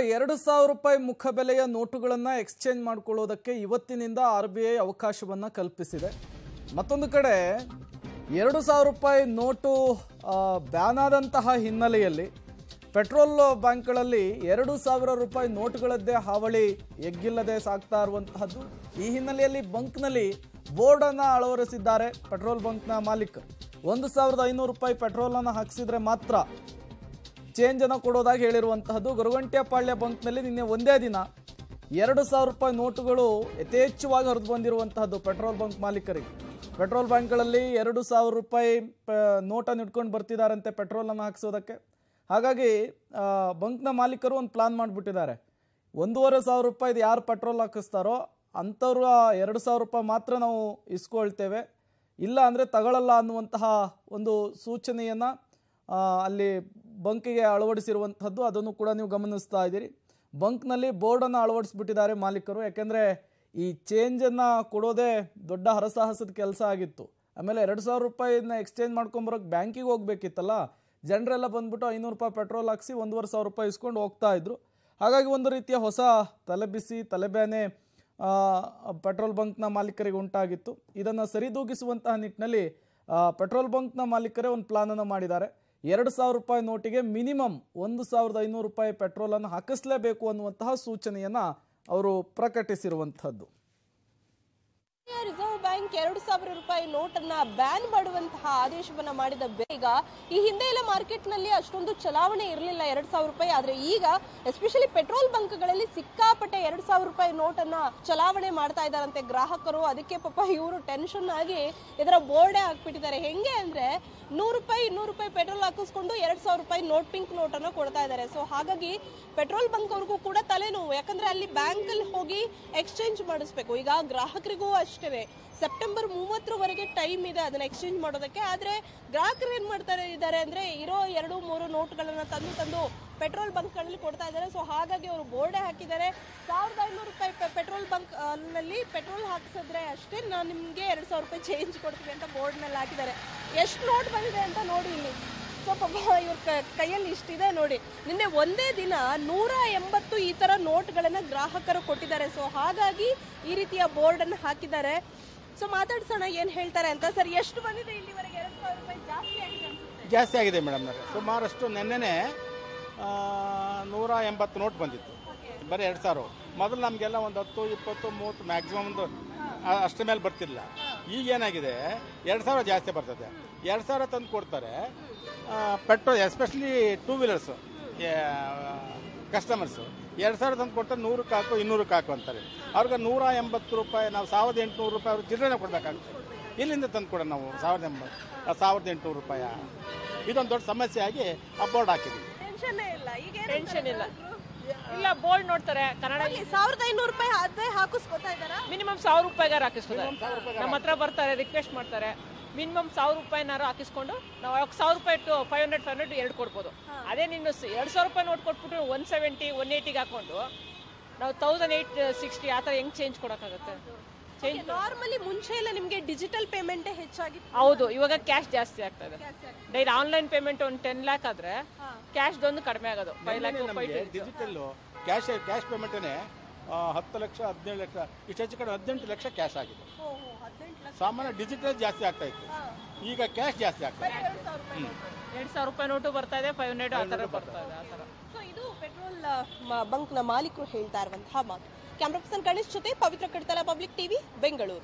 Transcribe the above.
ಎರಡು ಸಾವಿರ ರೂಪಾಯಿ ಮುಖಬೆಲೆಯ ನೋಟುಗಳನ್ನು ಎಕ್ಸ್ಚೇಂಜ್ ಮಾಡಿಕೊಳ್ಳೋದಕ್ಕೆ ಇವತ್ತಿನಿಂದ ಆರ್ ಬಿ ಐ ಅವಕಾಶವನ್ನು ಕಲ್ಪಿಸಿದೆ. ಮತ್ತೊಂದು ಕಡೆ ಎರಡು ಸಾವಿರ ರೂಪಾಯಿ ನೋಟು ಬ್ಯಾನ್ ಆದಂತಹ ಹಿನ್ನೆಲೆಯಲ್ಲಿ ಪೆಟ್ರೋಲ್ ಬ್ಯಾಂಕ್ಗಳಲ್ಲಿ ಎರಡು ಸಾವಿರ ರೂಪಾಯಿ ನೋಟುಗಳದ್ದೇ ಹಾವಳಿ ಎಗ್ಗಿಲ್ಲದೆ ಸಾಗ್ತಾ ಇರುವಂತಹದ್ದು. ಈ ಹಿನ್ನೆಲೆಯಲ್ಲಿ ಬಂಕ್ನಲ್ಲಿ ಬೋರ್ಡನ್ನು ಅಳವಡಿಸಿದ್ದಾರೆ ಪೆಟ್ರೋಲ್ ಬಂಕ್ನ ಮಾಲೀಕರು ಒಂದು ಸಾವಿರದ ಐನೂರು ರೂಪಾಯಿ ಪೆಟ್ರೋಲನ್ನು ಹಾಕಿಸಿದ್ರೆ ಮಾತ್ರ ಚೇಂಜನ್ನು ಕೊಡೋದಾಗಿ ಹೇಳಿರುವಂತಹದ್ದು ಬಂಕ್ ಬಂಕ್ನಲ್ಲಿ ನಿನ್ನೆ ಒಂದೇ ದಿನ ಎರಡು ಸಾವಿರ ರೂಪಾಯಿ ನೋಟುಗಳು ಯಥೇಚ್ಛವಾಗಿ ಹರಿದು ಬಂದಿರುವಂತಹದ್ದು ಪೆಟ್ರೋಲ್ ಬಂಕ್ ಮಾಲೀಕರಿಗೆ. ಪೆಟ್ರೋಲ್ ಬ್ಯಾಂಕ್ಗಳಲ್ಲಿ ಎರಡು ಸಾವಿರ ರೂಪಾಯಿ ನೋಟನ್ನು ಇಟ್ಕೊಂಡು ಬರ್ತಿದ್ದಾರಂತೆ ಪೆಟ್ರೋಲನ್ನು ಹಾಕಿಸೋದಕ್ಕೆ. ಹಾಗಾಗಿ ಬಂಕ್ನ ಮಾಲೀಕರು ಒಂದು ಪ್ಲಾನ್ ಮಾಡಿಬಿಟ್ಟಿದ್ದಾರೆ. ಒಂದೂವರೆ ಸಾವಿರ ರೂಪಾಯಿದು ಯಾರು ಪೆಟ್ರೋಲ್ ಹಾಕಿಸ್ತಾರೋ ಅಂಥವ್ರು ಎರಡು ಸಾವಿರ ರೂಪಾಯಿ ಮಾತ್ರ ನಾವು ಇಸ್ಕೊಳ್ತೇವೆ. ಇಲ್ಲ ಅಂದರೆ ತಗೊಳ್ಳಲ್ಲ ಅನ್ನುವಂತಹ ಒಂದು ಸೂಚನೆಯನ್ನು ಅಲ್ಲಿ ಬಂಕಿಗೆ ಅಳವಡಿಸಿರುವಂಥದ್ದು ಅದನ್ನು ಕೂಡ ನೀವು ಗಮನಿಸ್ತಾ ಇದ್ದೀರಿ. ಬಂಕ್ನಲ್ಲಿ ಬೋರ್ಡನ್ನು ಅಳವಡಿಸ್ಬಿಟ್ಟಿದ್ದಾರೆ ಮಾಲೀಕರು ಯಾಕೆಂದರೆ ಈ ಚೇಂಜನ್ನು ಕೊಡೋದೇ ದೊಡ್ಡ ಹರಸಾಹಸದ ಕೆಲಸ ಆಗಿತ್ತು. ಆಮೇಲೆ ಎರಡು ಸಾವಿರ ರೂಪಾಯಿನ ಎಕ್ಸ್ಚೇಂಜ್ ಮಾಡ್ಕೊಂಬರೋಕೆ ಬ್ಯಾಂಕಿಗೆ ಹೋಗ್ಬೇಕಿತ್ತಲ್ಲ ಜನರೆಲ್ಲ ಬಂದ್ಬಿಟ್ಟು ಐನೂರು ರೂಪಾಯಿ ಪೆಟ್ರೋಲ್ ಹಾಕಿಸಿ ಒಂದೂವರೆ ಸಾವಿರ ರೂಪಾಯಿ ಇಸ್ಕೊಂಡು ಹೋಗ್ತಾ ಇದ್ರು. ಹಾಗಾಗಿ ಒಂದು ರೀತಿಯ ಹೊಸ ತಲೆಬಿಸಿ ತಲೆಬೇನೆ ಆ, ಪೆಟ್ರೋಲ್ ಬಂಕ್ನ ಮಾಲೀಕರಿಗೆ ಉಂಟಾಗಿತ್ತು. ಇದನ್ನು ಸರಿದೂಗಿಸುವಂತಹ ನಿಟ್ಟಿನಲ್ಲಿ ಪೆಟ್ರೋಲ್ ಬಂಕ್ನ ಮಾಲೀಕರೇ ಒಂದು ಪ್ಲಾನನ್ನು ಮಾಡಿದ್ದಾರೆ. ಎರಡು ಸಾವಿರ ರೂಪಾಯಿ ನೋಟಿಗೆ ಮಿನಿಮಮ್ ಒಂದು ಸಾವಿರದ ಐನೂರು ರೂಪಾಯಿ ಪೆಟ್ರೋಲನ್ನು ಹಾಕಿಸಲೇಬೇಕು ಅನ್ನುವಂತಹ ಸೂಚನೆಯನ್ನು ಅವರು ಪ್ರಕಟಿಸಿರುವಂಥದ್ದು ಬ್ಯಾಂಕ್ ಎರಡು ಸಾವಿರ ರೂಪಾಯಿ ನೋಟನ್ನ ಬ್ಯಾನ್ ಮಾಡುವಂತಹ ಆದೇಶವನ್ನ ಮಾಡಿದ ಬೇಗ ಈ ಹಿಂದೆ ಎಲ್ಲ ಮಾರ್ಕೆಟ್ನಲ್ಲಿ ಅಷ್ಟೊಂದು ಚಲಾವಣೆ ಇರಲಿಲ್ಲ ಎರಡ್ ಸಾವಿರ ರೂಪಾಯಿ. ಆದ್ರೆ ಈಗ ಎಸ್ಪೆಷಲಿ ಪೆಟ್ರೋಲ್ ಬಂಕ್ಗಳಲ್ಲಿ ಸಿಕ್ಕಾಪಟ್ಟೆ ಎರಡ್ ಸಾವಿರ ರೂಪಾಯಿ ನೋಟನ್ನ ಚಲಾವಣೆ ಮಾಡ್ತಾ ಇದ್ದಾರಂತೆ ಗ್ರಾಹಕರು. ಅದಕ್ಕೆ ಪಾಪ ಇವರು ಟೆನ್ಷನ್ ಆಗಿ ಇದರ ಬೋರ್ಡೇ ಹಾಕ್ಬಿಟ್ಟಿದ್ದಾರೆ. ಹೆಂಗೆ ಅಂದ್ರೆ ನೂರು ರೂಪಾಯಿ, ಇನ್ನೂರು ರೂಪಾಯಿ ಪೆಟ್ರೋಲ್ ಹಾಕಿಸ್ಕೊಂಡು ಎರಡ್ ಸಾವಿರ ರೂಪಾಯಿ ನೋಟ್ ಪಿಂಕ್ ನೋಟ್ ಅನ್ನ ಕೊಡ್ತಾ ಇದ್ದಾರೆ. ಸೊ ಹಾಗಾಗಿ ಪೆಟ್ರೋಲ್ ಬಂಕ್ ಅವ್ರಿಗೂ ಕೂಡ ತಲೆನೋವು. ಯಾಕಂದ್ರೆ ಅಲ್ಲಿ ಬ್ಯಾಂಕ್ ಅಲ್ಲಿ ಹೋಗಿ ಎಕ್ಸ್ಚೇಂಜ್ ಮಾಡಿಸ್ಬೇಕು. ಈಗ ಗ್ರಾಹಕರಿಗೂ ಅಷ್ಟೇ ಸೆಪ್ಟೆಂಬರ್ ಮೂವತ್ತರವರೆಗೆ ಟೈಮ್ ಇದೆ ಅದನ್ನ ಎಕ್ಸ್ಚೇಂಜ್ ಮಾಡೋದಕ್ಕೆ. ಆದ್ರೆ ಗ್ರಾಹಕರು ಏನು ಮಾಡ್ತಾರೆ ಇದ್ದಾರೆ ಅಂದ್ರೆ ಇರೋ ಎರಡು ಮೂರು ನೋಟ್ಗಳನ್ನ ತಂದು ತಂದು ಪೆಟ್ರೋಲ್ ಬಂಕ್ಗಳಲ್ಲಿ ಕೊಡ್ತಾ ಇದ್ದಾರೆ. ಸೊ ಹಾಗಾಗಿ ಅವರು ಬೋರ್ಡೆ ಹಾಕಿದ್ದಾರೆ. ಸಾವಿರದ ಐನೂರು ರೂಪಾಯಿ ಪೆಟ್ರೋಲ್ ಬಂಕ್ನಲ್ಲಿ ಪೆಟ್ರೋಲ್ ಹಾಕಿಸಿದ್ರೆ ಅಷ್ಟೇ ನಾನು ನಿಮಗೆ ಎರಡು ಸಾವಿರ ರೂಪಾಯಿ ಚೇಂಜ್ ಕೊಡ್ತೀವಿ ಅಂತ ಬೋರ್ಡ್ನಲ್ಲಿ ಹಾಕಿದ್ದಾರೆ. ಎಷ್ಟು ನೋಟ್ ಬಂದಿದೆ ಅಂತ ನೋಡಿ ಇಲ್ಲಿ. ಸೊ ಪಾಪ ಇವ್ರ ಕೈಯಲ್ಲಿ ಇಷ್ಟಿದೆ ನೋಡಿ. ನಿನ್ನೆ ಒಂದೇ ದಿನ ನೂರ ಎಂಬತ್ತು ಈ ತರ ನೋಟ್ಗಳನ್ನ ಗ್ರಾಹಕರು ಕೊಟ್ಟಿದ್ದಾರೆ. ಸೊ ಹಾಗಾಗಿ ಈ ರೀತಿಯ ಬೋರ್ಡ್ ಅನ್ನು ಹಾಕಿದ್ದಾರೆ. ಸೊ ಮಾತಾಡ್ಸೋಣ ಏನ್ ಹೇಳ್ತಾರೆ ಅಂತ. ಸರ್ ಎಷ್ಟು ಬಂದಿದೆ ಇಲ್ಲಿವರೆಗೆ? ಎರಡು ಸಾವಿರ ರೂಪಾಯಿ ಜಾಸ್ತಿ ಆಗಿದೆ ಅನ್ಸುತ್ತೆ. ಜಾಸ್ತಿ ಆಗಿದೆ ಮೇಡಮ್. ಸುಮಾರಷ್ಟು ನೆನ್ನೆನೆ ನೂರ ಎಂಬತ್ತು ನೋಟ್ ಬಂದಿತ್ತು. ಬರೀ ಎರಡು ಸಾವಿರ. ಮೊದಲು ನಮಗೆಲ್ಲ ಒಂದು ಹತ್ತು ಇಪ್ಪತ್ತು ಮೂವತ್ತು ಮ್ಯಾಕ್ಸಿಮಮ್ ಒಂದು ಅಷ್ಟರ ಮೇಲೆ ಬರ್ತಿರಲಿಲ್ಲ ಈಗ ಏನಾಗಿದೆ? ಎರಡು ಸಾವಿರ ಜಾಸ್ತಿ ಬರ್ತದೆ. ಎರಡು ಸಾವಿರ ತಂದು ಕೊಡ್ತಾರೆ. Petrol especially two wheelers customers ಎರಡು ಸಾವಿರ ತಂದು ಕೊಡ್ತಾರೆ ನೂರಕ್ಕೆ ಹಾಕು ಇನ್ನೂರಕ್ಕೆ ಹಾಕು ಅಂತಾರೆ. ಅವ್ರಿಗೆ ನೂರ ಎಂಬತ್ತು ರೂಪಾಯಿ ನಾವು ಸಾವಿರದ ಎಂಟುನೂರು ರೂಪಾಯಿ ಅವ್ರಿಗೆ ಚಿಲ್ಲರೆ ಕೊಡಬೇಕಾಗುತ್ತೆ. ಇಲ್ಲಿಂದ ತಂದು ಕೊಡೋಣ ನಾವು ಸಾವಿರದ ಎಂಬತ್ತು ಆ, ಸಾವಿರದ ಎಂಟುನೂರು ರೂಪಾಯಿ ಇದೊಂದು ದೊಡ್ಡ ಸಮಸ್ಯೆ ಆಗಿ ಆ ಬೋರ್ಡ್ ಹಾಕಿದ್ವಿ ಟೆನ್ಷನ್ ಇಲ್ಲ. ಇಲ್ಲ. ಇಲ್ಲ ಬೋರ್ಡ್ ನೋಡ್ತಾರೆ ಕನ್ನಡ ಸಾವಿರದ ಐನೂರು ರೂಪಾಯಿ ಅದೇ ಹಾಕಿಸ್ಕೊತಾ ಇದ್ದಾರಾ? ಮಿನಿಮಮ್ ಸಾವಿರ ರೂಪಾಯಿಗಾರ ಹಾಕಿಸ್ತಾರೆ ನಮ್ಮ ಹತ್ರ ಬರ್ತಾರೆ ರಿಕ್ವೆಸ್ಟ್ ಮಾಡ್ತಾರೆ. ಮಿನಿಮಮ್ ಸಾವಿರ ರೂಪಾಯಿನಾರು ಹಾಕಿಸ್ಕೊಂಡು ನಾವು ಅವಾಗ ಸಾವಿರ ರೂಪಾಯಿ two five hundred five hundred ಎರಡು ಕೊಡ್ಬೋದು. ಅದೇ ನೀನು ಎರಡು ಸಾವಿರ ರೂಪಾಯಿ ನೋಟ್ ಕೊಟ್ಬಿಟ್ಟು ಒನ್ ಸೆವೆಂಟಿ ಒನ್ ಏಯ್ಟಿಗೆ ಹಾಕೊಂಡು ನಾವು ತೌಸಂಡ್ ಏಯ್ಟ್ ಸಿಕ್ಸ್ಟಿ ಆ ಥರ ಹೆಂಗೆ ಚೇಂಜ್ ಕೊಡೋಕ್ಕಾಗುತ್ತೆ? ಚೇಂಜ್ ನಾರ್ಮಲಿ ಮುಂಚೆ ಎಲ್ಲ ನಿಮಗೆ ಡಿಜಿಟಲ್ ಪೇಮೆಂಟ್ ಹೆಚ್ಚಾಗಿ ಹೌದು ಇವಾಗ ಕ್ಯಾಶ್ ಜಾಸ್ತಿ ಆಗ್ತಾ ಇದೆ. ಡೈಲಿ ಆನ್ಲೈನ್ ಪೇಮೆಂಟ್ ಒಂದು ಟೆನ್ ಲ್ಯಾಕ್ ಆದರೆ ಕ್ಯಾಶ್ದೊಂದು ಕಡಿಮೆ ಆಗೋದು. ಫೈವ್ ಲ್ಯಾಕ್ ಫೈವ್ ನಮಗೆ ಕ್ಯಾಶ್ ಕ್ಯಾಶ್ ಪೇಮೆಂಟೇ ಹತ್ತು ಲಕ್ಷ ಹದಿನೇಳು ಲಕ್ಷ ಇಷ್ಟು ಹೆಚ್ಚು ಕಡೆ ಹದಿನೆಂಟು ಲಕ್ಷ ಕ್ಯಾಶ್ ಆಗಿದೆ. ಸಾಮಾನ್ಯ ಡಿಜಿಟಲ್ ಜಾಸ್ತಿ ಆಗ್ತಾ ಇತ್ತು. ಈಗ ಕ್ಯಾಶ್ ಜಾಸ್ತಿ ಆಗ್ತಾ ಇದೆ. ಎರಡು ಸಾವಿರ ರೂಪಾಯಿ ನೋಟು. ಬರ್ತಾ ಇದೆ ಫೈವ್ ಹಂಡ್ರೆಡ್ ಆ ಥರ ಬರ್ತಾ ಇದೆ ಆ ಥರ. ಸೊ ಇದು ಪೆಟ್ರೋಲ್ ಬಂಕ್ನ ಮಾಲೀಕರು ಹೇಳ್ತಾ ಇರುವಂತಹ ಮಾತು. ಕ್ಯಾಮ್ರಾ ಪರ್ಸನ್ ಗಣೇಶ್ ಜೊತೆ ಪವಿತ್ರ ಕಡ್ತಲ ಪಬ್ಲಿಕ್ ಟಿವಿ ಬೆಂಗಳೂರು.